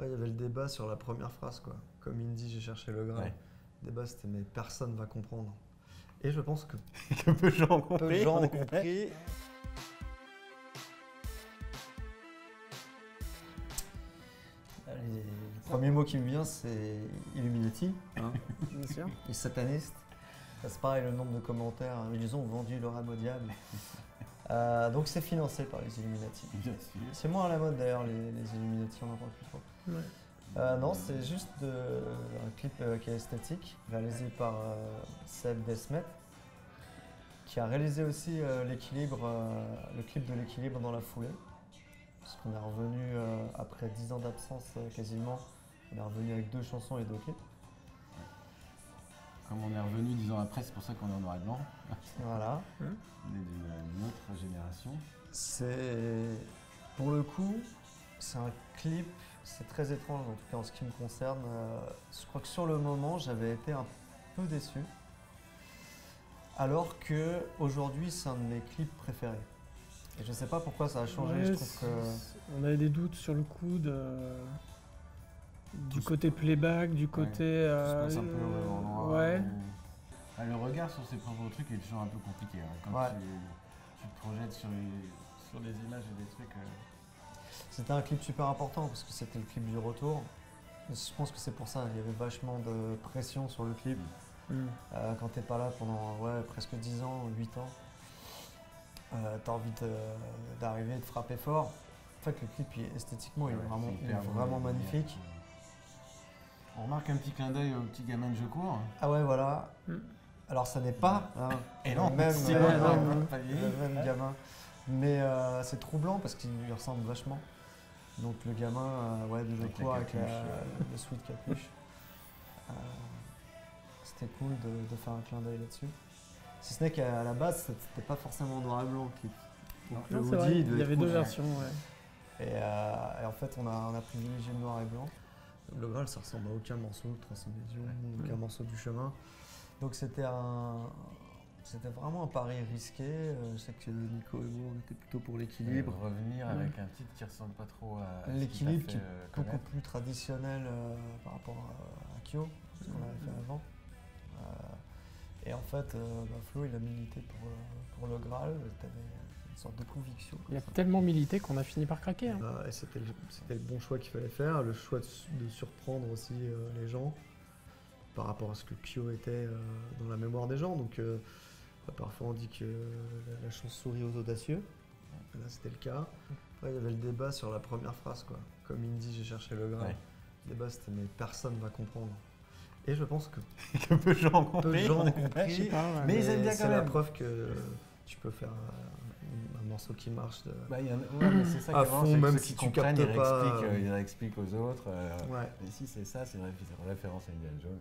Après, il y avait le débat sur la première phrase, quoi. Comme Indy, j'ai cherché le. Ouais. Le débat, c'était mais personne va comprendre. Et je pense que Que peu de gens ont peu de compris. gens en ont effet. compris. Allez, le premier mot qui me vient, c'est Illuminati, hein, Bien sûr. les satanistes. Ça, C'est pareil, le nombre de commentaires. hein, Ils ont vendu leur âme au diable. Euh, donc c'est financé par les Illuminati. Bien sûr. C'est moins à la mode d'ailleurs, les, les Illuminati, on n'en parle plus trop. Ouais. Euh, non, c'est juste de- un clip euh, qui est esthétique, réalisé par euh, Seb Desmet, qui a réalisé aussi euh, l'équilibre, euh, le clip de l'équilibre dans la foulée. Parce qu'on est revenu euh, après 10 ans d'absence euh, quasiment, on est revenu avec deux chansons et deux clips. Comme on est revenu dix ans après, c'est pour ça qu'on est en noir et blanc. Voilà. On est d'une autre génération. C'est pour le coup, c'est un clip, c'est très étrange en tout cas en ce qui me concerne. Euh, je crois que sur le moment, j'avais été un peu déçu. Alors que aujourd'hui, c'est un de mes clips préférés. Et je sais pas pourquoi ça a changé. Ouais, je trouve c'est- que On avait des doutes sur le coup de... du Tout se- côté playback, du côté. Tout se euh, passe un peu au. Ouais. Ah, le regard sur ses propres trucs est toujours un peu compliqué. hein. Quand Ouais. tu, tu te projettes sur les, sur des images et des trucs. euh, c'était un clip super important parce que c'était le clip du retour. Et Je pense que c'est pour ça, il y avait vachement de pression sur le clip. Hmm. Euh, quand t'es pas là pendant ouais, presque 10 ans, 8 ans, euh, t'as envie d'arriver, de frapper fort. En fait, le clip, esthétiquement, il est ouais, vraiment, il est vraiment magnifique. On remarque un petit clin d'œil au petit gamin de je cours. Ah ouais, voilà. Mm. Alors, ça n'est pas hein, Et le non, même, euh, le même- pas le vieilli. même gamin. Mais euh, c'est troublant parce qu'il lui ressemble vachement. Donc, le gamin euh, ouais, de la Joko avec la- le sweat capuche. Euh, C'était cool de, de faire un clin d'œil là-dessus. Si ce n'est qu'à la base, c'était pas forcément en noir et blanc. le. Donc, Non, il il y avait deux versions. Ouais. Et, euh, et en fait, on a, on a privilégié le noir et blanc. Le Graal, ça ressemble à aucun morceau de 300 Légions, aucun morceau du chemin. Donc c'était un, c'était vraiment un pari risqué. Euh, Je sais que Nico et moi, on était plutôt pour l'équilibre. Revenir Ouais. avec un titre qui ressemble pas trop à. L'équilibre qui est euh, Beaucoup plus traditionnel euh, par rapport à, à Kyo, ce qu'on avait fait avant. Euh, et en fait, euh, bah, Flo, il a milité pour, euh, pour le Graal. T'avais sorte de conviction. Il a tellement milité qu'on a fini par craquer. hein. Bah, et c'était le, bon choix qu'il fallait faire, le choix de, su- de surprendre aussi euh, les gens par rapport à ce que Kyo était euh, dans la mémoire des gens. Donc euh, bah, parfois on dit que la, la chance sourit aux audacieux. Là c'était le cas. Après il y avait le débat sur la première phrase quoi. Comme Indy j'ai cherché le. Ouais. Le débat c'était mais personne va comprendre. Et je pense que que peu de gens ont compris. peu de gens ont Je sais compris. pas, ouais. Mais ils aiment bien c'est quand la même. preuve que tu peux faire un, morceau qui marche. de- Bah, il y en a- ouais, mais c'est ça À fond, même si tu captes ils pas, réexpliquent, euh, euh, ils réexpliquent aux autres. euh, Ouais. Et si c'est ça, c'est une référence à Indiana Jones.